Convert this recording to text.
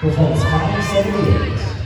Performs five seventy-eight.